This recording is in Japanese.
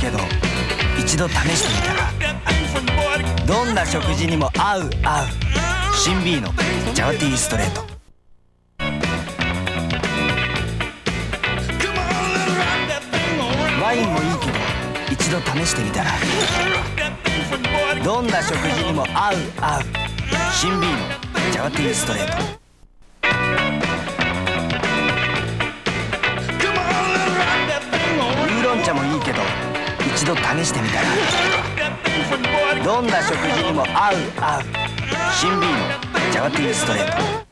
けど一度試してみたらどんな食事にも合う合う。新 B のジャワティーストレート。ワインもいいけど一度試してみたらどんな食事にも合う合う。新 B のジャワティーストレート。ウーロン茶もいいけど度試してみたら。どんな食事にも合う合う。新 B のジャワティーストレート。